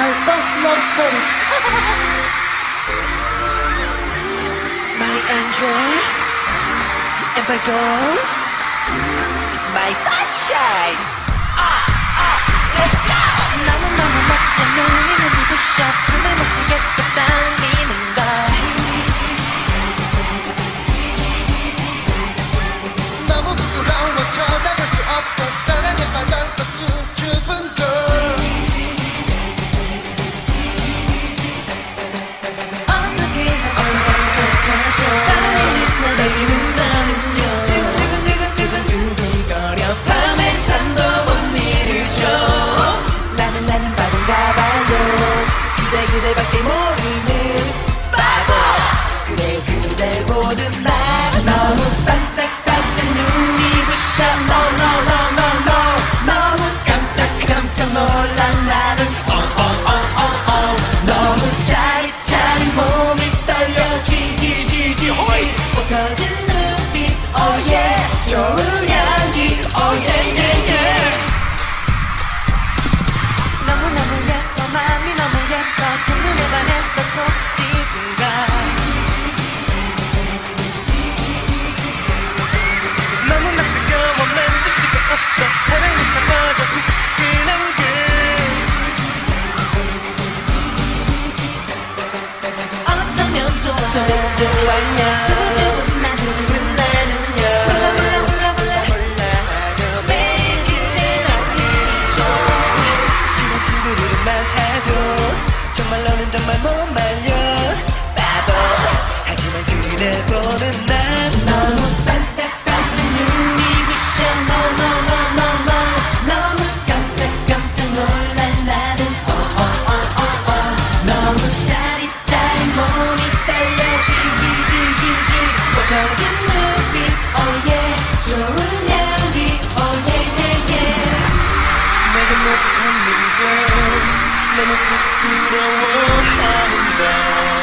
My first love story. my angel and my ghost, my sunshine. 그대밖에 모르는 바보. 그래 그댈 보는 나 정말 못 말려. 바보 하지만 그대 보는 난 너무 반짝반짝 눈이 부셔. No no no no no 너무 깜짝깜짝 놀란 나는. Oh oh oh oh oh 너무 짜릿짜릿 몸이 떨려 질질질질질 벗어진 눈빛 Oh yeah 좋은 향기 Oh yeah yeah yeah 내가 못한 민걸 Let me put you the one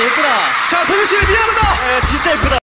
얘들아. 자, 소윤 씨, 미안하다. 예, 네, 진짜 예쁘다.